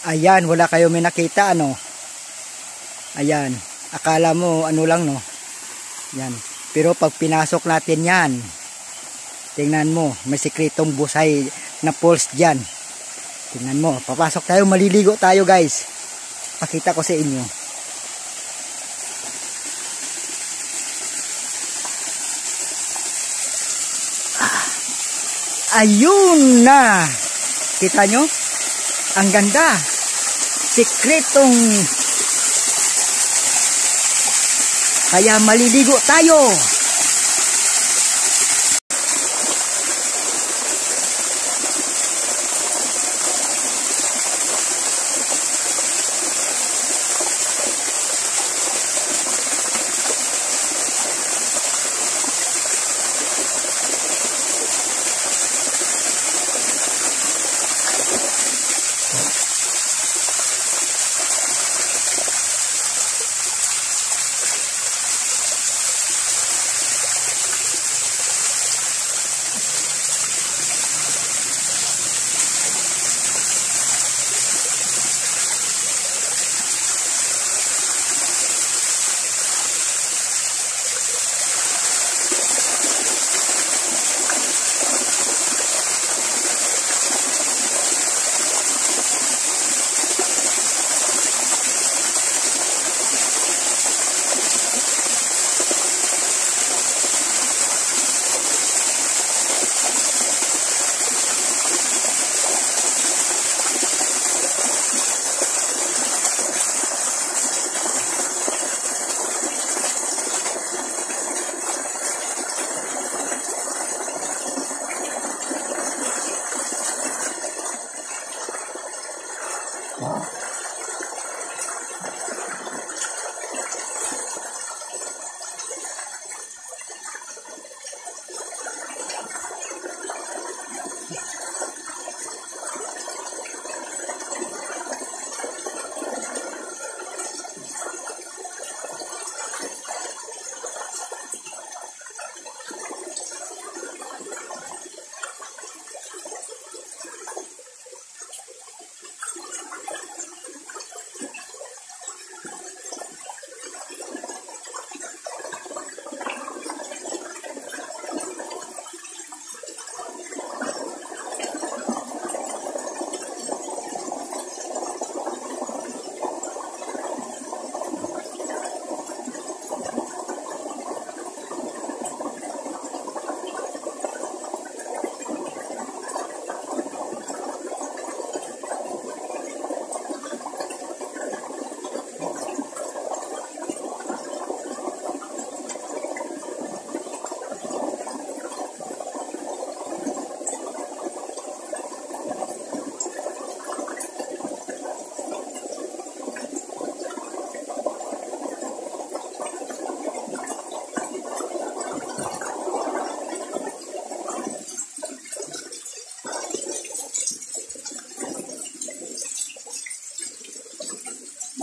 Ayan, wala kayo may nakita ano. Ayan, akala mo ano lang no. Yan. Pero pag pinasok natin yan, tingnan mo, may sikretong busay na pulse dyan. Tingnan mo, papasok tayo, maliligo tayo guys. Pakita ko sa inyo. Ah, ayun na! Kita nyo? Ang ganda! Sikretong kaya maliligo tayo!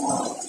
Wow.